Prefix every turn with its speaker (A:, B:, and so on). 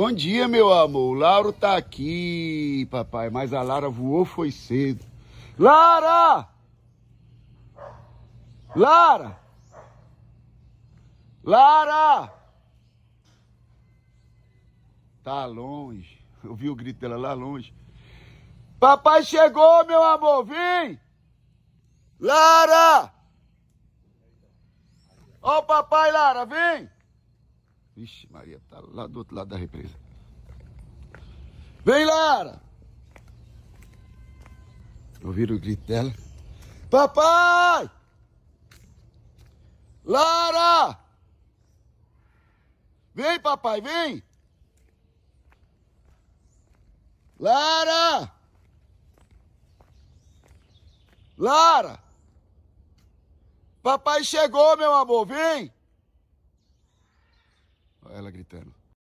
A: Bom dia, meu amor. O Lauro tá aqui, papai. Mas a Lara voou foi cedo. Lara! Lara! Lara! Tá longe. Eu vi o grito dela lá longe. Papai chegou, meu amor. Vem! Lara! Ó o papai, Lara, vem! Vixe, Maria, tá lá do outro lado da represa. Vem, Lara! Ouviram o grito dela? Papai! Lara! Vem, papai, vem! Lara! Lara! Papai chegou, meu amor, vem! Ela gritando.